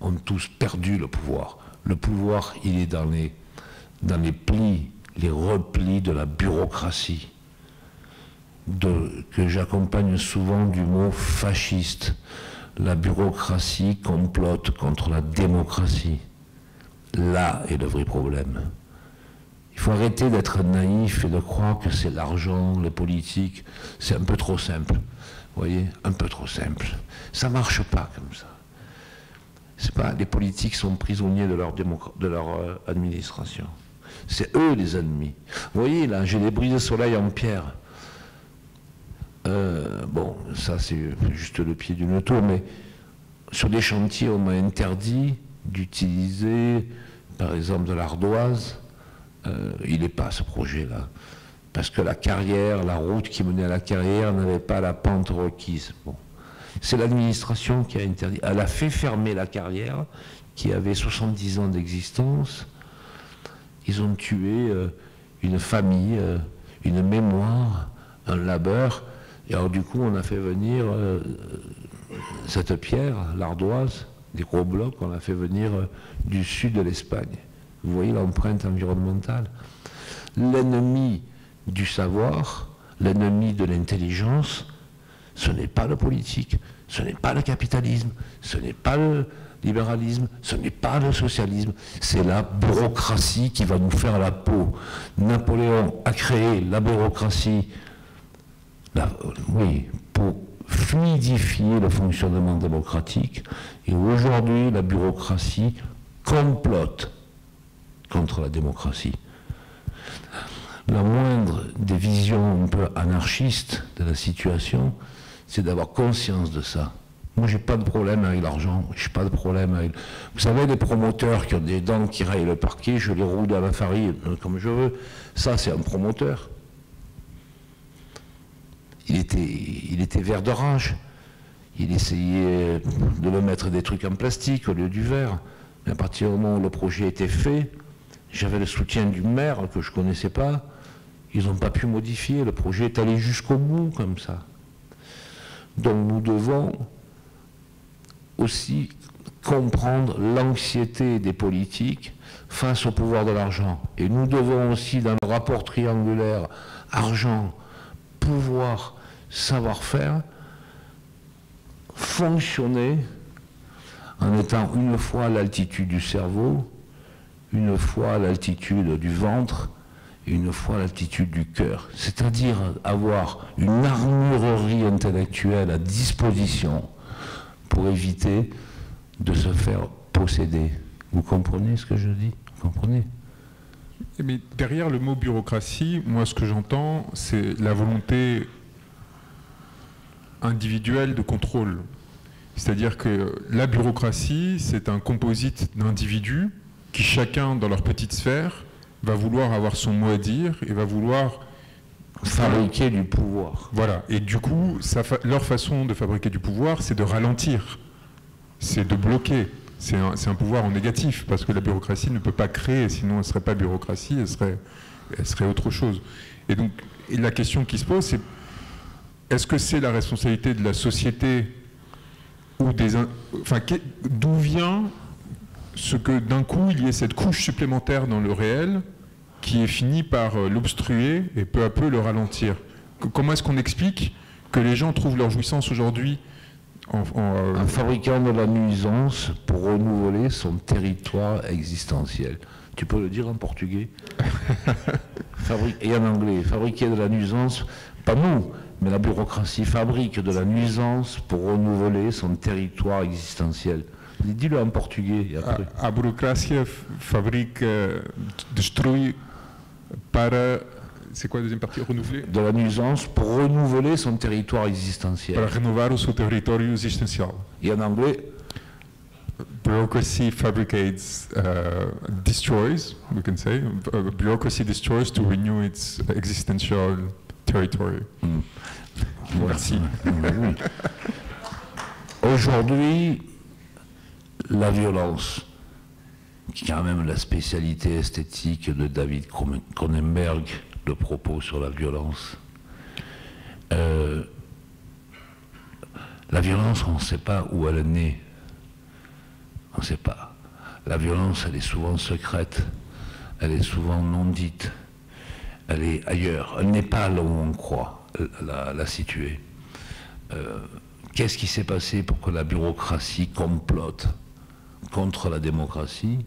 ont tous perdu le pouvoir. Le pouvoir, il est dans les, plis, les replis de la bureaucratie, que j'accompagne souvent du mot fasciste. La bureaucratie complote contre la démocratie. Là est le vrai problème. Il faut arrêter d'être naïf et de croire que c'est l'argent, les politiques. C'est un peu trop simple. Vous voyez, un peu trop simple. Ça ne marche pas comme ça. C'est pas les politiques sont prisonniers de leur, euh, administration. C'est eux les ennemis. Vous voyez là, j'ai des brises de soleil en pierre. Euh, bon, ça c'est juste le pied d'une tour, mais sur des chantiers, on m'a interdit d'utiliser, par exemple, de l'ardoise. Euh, il n'est pas ce projet-là. Parce que la carrière, la route qui menait à la carrière n'avait pas la pente requise. C'est l'administration qui a interdit. Elle a fait fermer la carrière, qui avait 70 ans d'existence. Ils ont tué euh, une famille, une mémoire, un labeur. Et alors du coup, on a fait venir cette pierre, l'ardoise, des gros blocs, on a fait venir du sud de l'Espagne. Vous voyez l'empreinte environnementale. L'ennemi du savoir, l'ennemi de l'intelligence, ce n'est pas le politique, ce n'est pas le capitalisme, ce n'est pas le libéralisme, ce n'est pas le socialisme, c'est la bureaucratie qui va nous faire la peau. Napoléon a créé la bureaucratie, oui, pour fluidifier le fonctionnement démocratique, et aujourd'hui la bureaucratie complote contre la démocratie. La moindre des visions un peu anarchistes de la situation, c'est d'avoir conscience de ça. Moi, j'ai pas de problème avec l'argent. J'ai pas de problème avec. Vous savez, les promoteurs qui ont des dents qui rayent le parquet, je les roule à la farine euh, comme je veux. Ça, c'est un promoteur. Il était, vert de rage. Il essayait de le mettre des trucs en plastique au lieu du verre. Mais à partir du moment où le projet était fait, j'avais le soutien du maire que je ne connaissais pas. Ils n'ont pas pu modifier. Le projet est allé jusqu'au bout comme ça. Donc nous devons aussi comprendre l'anxiété des politiques face au pouvoir de l'argent. Et nous devons aussi, dans le rapport triangulaire argent, pouvoir, savoir-faire, fonctionner en étant une fois à l'altitude du cerveau une fois à l'altitude du ventre une fois à l'altitude du cœur. C'est-à-dire avoir une armurerie intellectuelle à disposition pour éviter de se faire posséder. Vous comprenez ce que je dis? Vous comprenez? Mais derrière le mot bureaucratie, moi ce que j'entends, c'est la volonté individuelle de contrôle. C'est-à-dire que la bureaucratie, c'est un composite d'individus qui chacun, dans leur petite sphère, va vouloir avoir son mot à dire et va vouloir fabriquer du pouvoir. Voilà. Et du coup, leur façon de fabriquer du pouvoir, c'est de ralentir, c'est de bloquer. C'est un, pouvoir en négatif, parce que la bureaucratie ne peut pas créer, sinon elle ne serait pas bureaucratie, elle serait, elle serait autre chose. Et donc, la question qui se pose, c'est est-ce que c'est la responsabilité de la société ou des... Enfin, d'où vient ce que d'un coup, il y ait cette couche supplémentaire dans le réel qui est fini par euh, l'obstruer et peu à peu le ralentir? Comment est-ce qu'on explique que les gens trouvent leur jouissance aujourd'hui en, euh, fabriquant de la nuisance pour renouveler son territoire existentiel. Tu peux le dire en portugais? Et en anglais. Fabriquer de la nuisance, pas nous, mais la bureaucratie fabrique de la nuisance pour renouveler son territoire existentiel. Dis-le en portugais. Après. A, a burocracia fabrique, détruit para. C'est quoi la deuxième partie? Renouveler? De la nuisance pour renouveler son territoire existentiel. Para renovar o seu território existencial. Et en anglais? Bureaucracy fabricates, uh, destroys, we can say, uh, bureaucracy destroys to renew its existential territory. Mm. Merci. Aujourd'hui, la violence, qui est quand même la spécialité esthétique de David Cronenberg, le propos sur la violence. Euh, la violence, on ne sait pas où elle est née. On ne sait pas. La violence, elle est souvent secrète, elle est souvent non dite, elle est ailleurs, elle n'est pas là où on croit la, situer. Euh, qu'est-ce qui s'est passé pour que la bureaucratie complote contre la démocratie?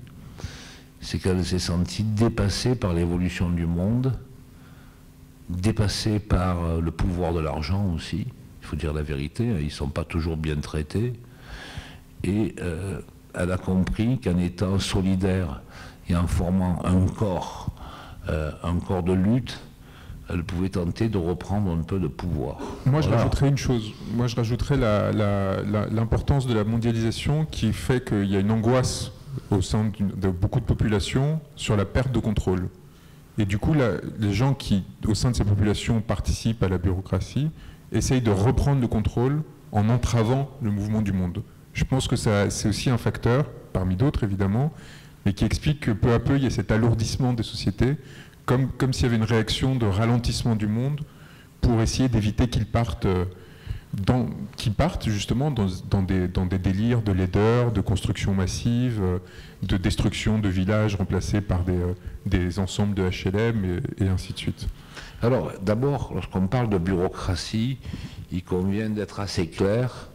C'est qu'elle s'est sentie dépassée par l'évolution du monde, dépassée par euh, le pouvoir de l'argent aussi, il faut dire la vérité, hein, ils ne sont pas toujours bien traités, et euh, elle a compris qu'en étant solidaire et en formant un corps, euh, un corps de lutte, elle pouvait tenter de reprendre un peu de pouvoir. Moi, je rajouterais une chose. Moi, je rajouterais l'importance de la mondialisation qui fait qu'il y a une angoisse au sein de beaucoup de populations sur la perte de contrôle. Et du coup, les gens qui, au sein de ces populations, participent à la bureaucratie, essayent de reprendre le contrôle en entravant le mouvement du monde. Je pense que c'est aussi un facteur, parmi d'autres évidemment, mais qui explique que peu à peu, il y a cet alourdissement des sociétés comme, comme s'il y avait une réaction de ralentissement du monde pour essayer d'éviter qu'ils partent, euh, dans, partent justement dans, dans, des, dans, des, délires de laideur, de construction massive, euh, de destruction de villages remplacés par des, euh, des ensembles de HLM et, et ainsi de suite. Alors d'abord, lorsqu'on parle de bureaucratie, il convient d'être assez clair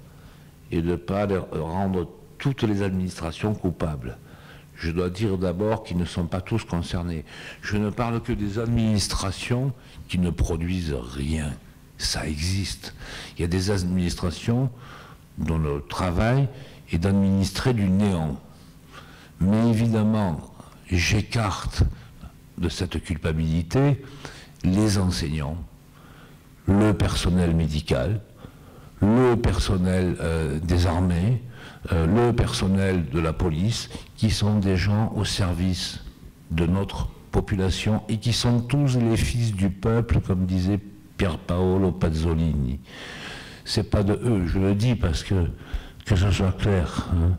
et de ne pas rendre toutes les administrations coupables je dois dire d'abord qu'ils ne sont pas tous concernés. Je ne parle que des administrations qui ne produisent rien. Ça existe. Il y a des administrations dont le travail est d'administrer du néant. Mais évidemment, j'écarte de cette culpabilité les enseignants, le personnel médical, le personnel euh, des armées, euh, le personnel de la police, qui sont des gens au service de notre population et qui sont tous les fils du peuple, comme disait Pier Paolo Pazzolini. C'est pas de eux, je le dis parce que, que ce soit clair. Hein.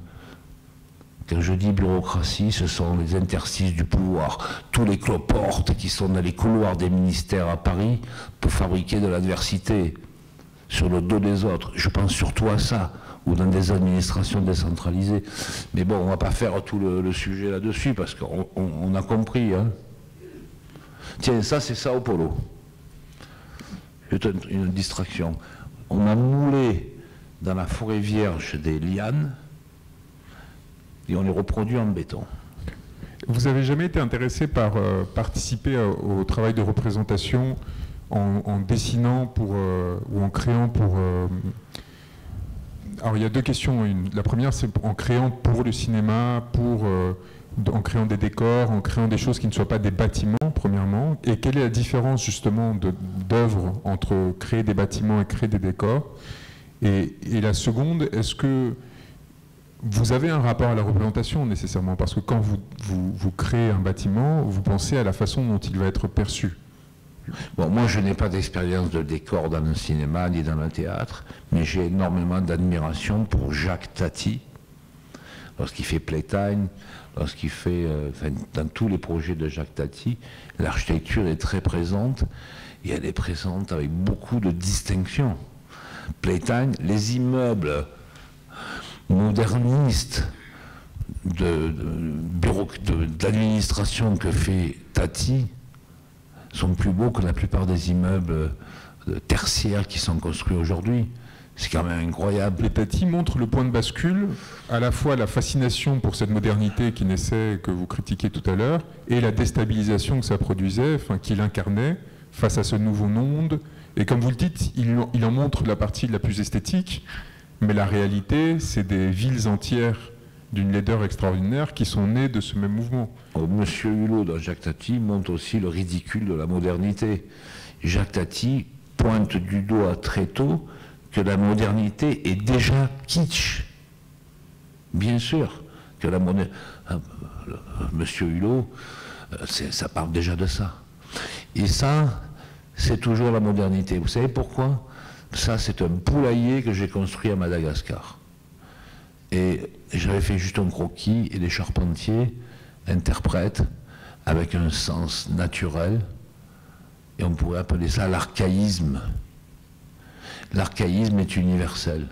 Quand je dis bureaucratie, ce sont les interstices du pouvoir, tous les cloportes qui sont dans les couloirs des ministères à Paris pour fabriquer de l'adversité sur le dos des autres. Je pense surtout à ça ou dans des administrations décentralisées. Mais bon, on ne va pas faire tout le, sujet là-dessus parce qu'on a compris. Hein. Tiens, ça c'est Sao Paulo. C'est une, distraction. On a moulé dans la forêt vierge des lianes et on les reproduit en béton. Vous avez jamais été intéressé par euh, participer au travail de représentation en, dessinant pour, euh, ou en créant pour euh, alors il y a deux questions. la première, c'est en créant pour le cinéma, pour, euh, en créant des décors, en créant des choses qui ne soient pas des bâtiments, premièrement. Et quelle est la différence justement d'œuvre entre créer des bâtiments et créer des décors? Et, la seconde, est-ce que vous avez un rapport à la représentation nécessairement? Parce que quand vous, vous créez un bâtiment, vous pensez à la façon dont il va être perçu. Bon, moi, je n'ai pas d'expérience de décor dans le cinéma ni dans le théâtre, mais j'ai énormément d'admiration pour Jacques Tati, lorsqu'il fait Playtime, lorsqu'il fait, euh, dans tous les projets de Jacques Tati, l'architecture est très présente, et elle est présente avec beaucoup de distinction. Playtime, les immeubles modernistes d'administration de, que fait Tati, sont plus beaux que la plupart des immeubles euh, tertiaires qui sont construits aujourd'hui. C'est quand même incroyable. Les Tati montrent le point de bascule, à la fois la fascination pour cette modernité qui naissait, que vous critiquiez tout à l'heure, et la déstabilisation que ça produisait, enfin qu'il incarnait face à ce nouveau monde. Et comme vous le dites, il en montre la partie la plus esthétique, mais la réalité, c'est des villes entières d'une laideur extraordinaire qui sont nées de ce même mouvement. Oh, Monsieur Hulot dans Jacques Tati montre aussi le ridicule de la modernité. Jacques Tati pointe du doigt très tôt que la modernité est déjà kitsch. Bien sûr, que la monnaie. euh, le- Monsieur Hulot, euh, ça parle déjà de ça. Et ça, c'est toujours la modernité. Vous savez pourquoi? Ça, c'est un poulailler que j'ai construit à Madagascar. Et j'avais fait juste un croquis et les charpentiers interprètent avec un sens naturel. Et on pourrait appeler ça l'archaïsme. L'archaïsme est universel.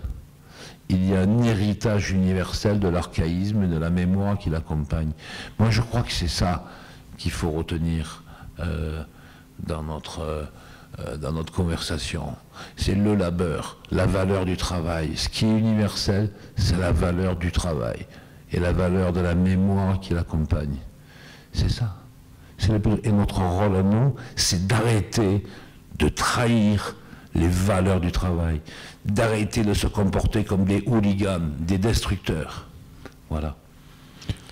Il y a un héritage universel de l'archaïsme et de la mémoire qui l'accompagne. Moi, je crois que c'est ça qu'il faut retenir euh, dans, notre, euh, euh, dans notre conversation. C'est le labeur, la valeur du travail. Ce qui est universel, c'est la valeur du travail et la valeur de la mémoire qui l'accompagne. C'est ça. Et notre rôle à nous, c'est d'arrêter de trahir les valeurs du travail, d'arrêter de se comporter comme des hooligans, des destructeurs. Voilà.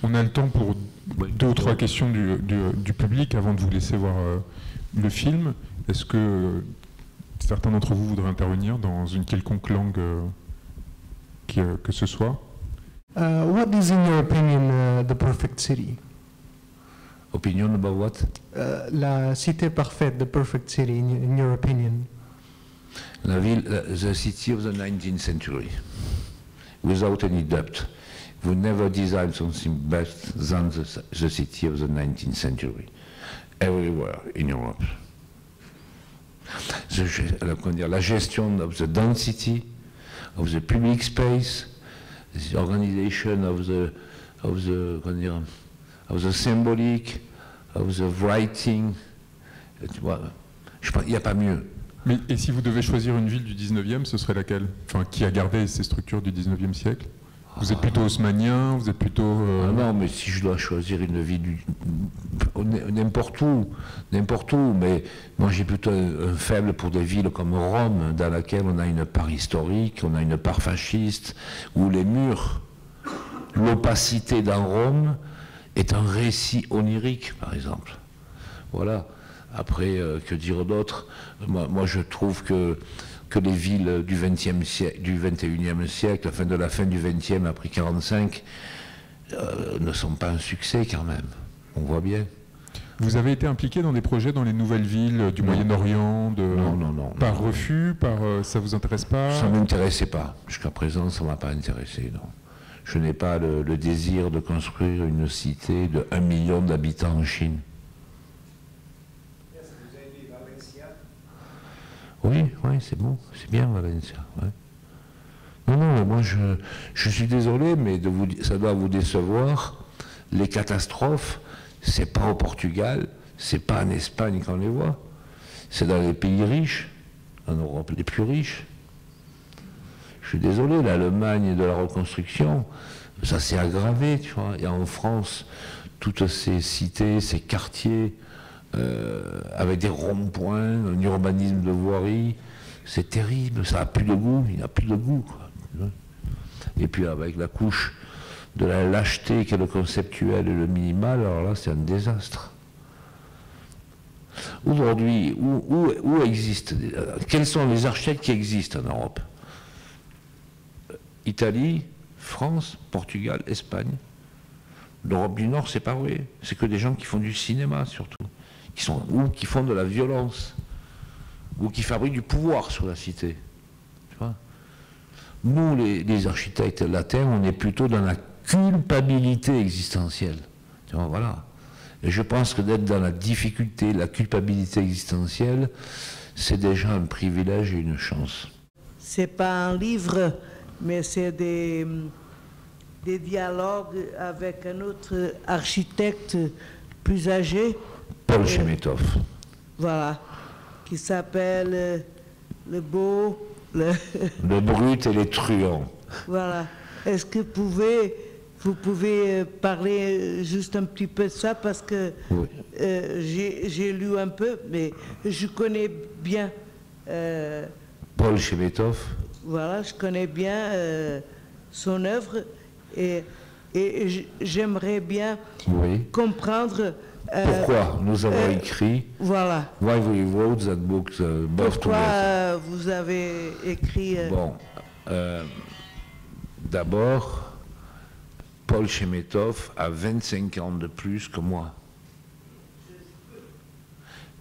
On a le temps pour deux ou trois questions du, public avant de vous laisser voir euh, le film. Est-ce que euh, certains d'entre vous voudraient intervenir dans une quelconque langue euh, que ce soit? Uh, what is, in your opinion, uh, the perfect city? Opinion about what? Uh, la cité parfaite, the perfect city, in, in your opinion? La ville, la- the city of the 19th century, without any doubt. We never designed something better than the, the city of the 19th century, everywhere in Europe. The la gestion of the density, of the public space, the organization of the, of the, of the symbolic, of writing. je il n'y a pas mieux. Mais, Et si vous devez choisir une ville du 19e, ce serait laquelle? Enfin, qui a gardé ces structures du 19e siècle? Vous êtes plutôt haussmanien Vous êtes plutôt... euh, Ah non, mais si je dois choisir une vie du- n'importe où, n'importe où, mais moi j'ai plutôt un, faible pour des villes comme Rome, dans laquelle on a une part historique, on a une part fasciste, où les murs, l'opacité dans Rome est un récit onirique, par exemple. Voilà. Après, euh, que dire d'autre? Moi, moi, je trouve que, que les villes du, 20e siècle, du 21e siècle, enfin de la fin du 20e, après 45, euh, ne sont pas un succès quand même. On voit bien. Vous avez été impliqué dans des projets dans les nouvelles villes du. Moyen-Orient de... Non, non, non. Par non. refus par, euh, Ça vous intéresse pas? Ça ne m'intéressait pas. Jusqu'à présent, ça ne m'a pas intéressé, non. Je n'ai pas le, le désir de construire une cité de 1 million d'habitants en Chine. Oui, oui, c'est bon, c'est bien Valencia. Non, non, moi je, je suis désolé, mais de vous, ça doit vous décevoir. Les catastrophes, c'est pas au Portugal, c'est pas en Espagne qu'on les voit, c'est dans les pays riches, en Europe les plus riches. Je suis désolé, l'Allemagne de la reconstruction, ça s'est aggravé, tu vois. Et en France, toutes ces cités, ces quartiers, euh, avec des ronds-points, un urbanisme de voirie, c'est terrible, ça n'a plus de goût, il n'y a plus de goût. quoi. Et puis avec la couche de la lâcheté qui est le conceptuel et le minimal, alors là c'est un désastre. Aujourd'hui, où, existent, quels sont les architectes qui existent en Europe? Italie, France, Portugal, Espagne. L'Europe du Nord, c'est pas vrai. C'est que des gens qui font du cinéma surtout, sont ou qui font de la violence, ou qui fabriquent du pouvoir sur la cité. Tu vois? Nous, les, les architectes latins, on est plutôt dans la culpabilité existentielle. Tu vois, voilà. Et je pense que d'être dans la difficulté, la culpabilité existentielle, c'est déjà un privilège et une chance. C'est pas un livre, mais c'est des, des dialogues avec un autre architecte plus âgé, Paul Chemetov. voilà, qui s'appelle euh, Le Beau. Le Le brut et les truands. voilà. Est-ce que vous pouvez, vous pouvez euh, parler euh, juste un petit peu de ça? Parce que Oui. euh, j'ai lu un peu, mais je connais bien. euh, Paul Chemetov. Voilà, je connais bien son œuvre et, j'aimerais bien Oui. comprendre. Euh, Pourquoi nous avons euh, écrit Voilà. Why we wrote that book, uh, Pourquoi euh, vous avez écrit. Bon, d'abord, Paul Chemetov a 25 ans de plus que moi.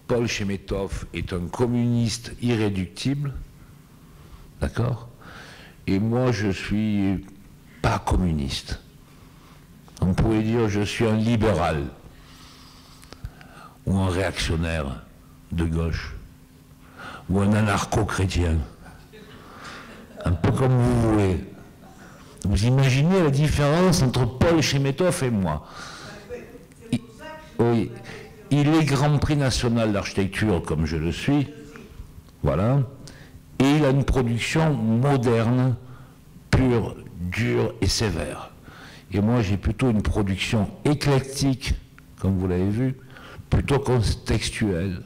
Paul Chemetov est un communiste irréductible, d'accord? Et moi, je suis pas communiste. On pourrait dire je suis un libéral ou un réactionnaire de gauche ou un anarcho-chrétien. Un peu comme vous voulez. Vous imaginez la différence entre Paul Chemetov et moi. Il, oui, il est Grand Prix national d'architecture comme je le suis. Voilà. Et il a une production moderne, pure, dure et sévère. Et moi, j'ai plutôt une production éclectique, comme vous l'avez vu, plutôt contextuelle,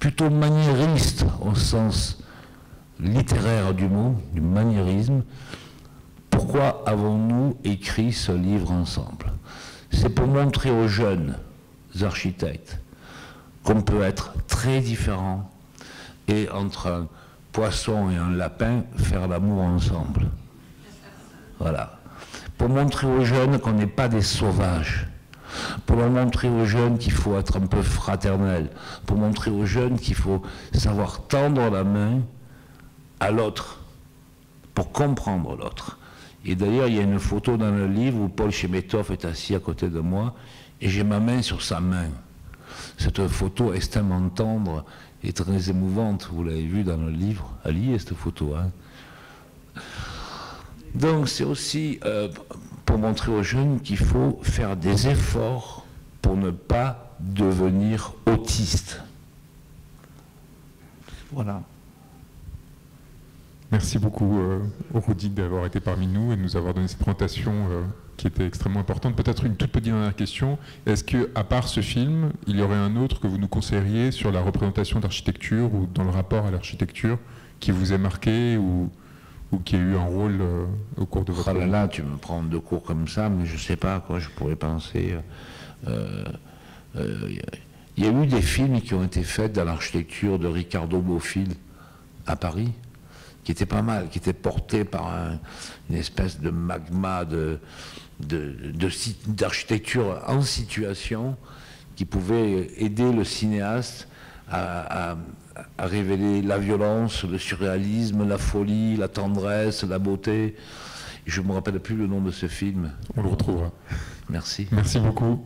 plutôt maniériste au sens littéraire du mot, du maniérisme. Pourquoi avons-nous écrit ce livre ensemble? C'est pour montrer aux jeunes architectes qu'on peut être très différents et entre un poisson et un lapin, faire l'amour ensemble. Voilà. Pour montrer aux jeunes qu'on n'est pas des sauvages. Pour leur montrer aux jeunes qu'il faut être un peu fraternel. Pour montrer aux jeunes qu'il faut savoir tendre la main à l'autre. Pour comprendre l'autre. Et d'ailleurs, il y a une photo dans le livre où Paul Chemetov est assis à côté de moi et j'ai ma main sur sa main. Cette photo extrêmement tendre et très émouvante, vous l'avez vu dans le livre. Ali, cette photo. Hein donc c'est aussi euh, pour montrer aux jeunes qu'il faut faire des efforts pour ne pas devenir autiste. Voilà. Merci beaucoup, euh, d'avoir été parmi nous et de nous avoir donné cette présentation euh, qui était extrêmement importante. Peut-être une toute petite dernière question. Est-ce que, à part ce film, il y aurait un autre que vous nous conseilleriez sur la représentation d'architecture ou dans le rapport à l'architecture qui vous ait marqué ou ou qui a eu un rôle euh, au cours de votre oh là là, tu me prends deux cours comme ça, mais je ne sais pas à quoi je pourrais penser. Il euh, euh, y a eu des films qui ont été faits dans l'architecture de Ricardo Bofill à Paris, qui étaient pas mal, qui étaient portés par une espèce de magma de, d'architecture en situation qui pouvait aider le cinéaste à, à révéler la violence, le surréalisme, la folie, la tendresse, la beauté. Je ne me rappelle plus le nom de ce film. On le retrouvera. Merci. Merci beaucoup.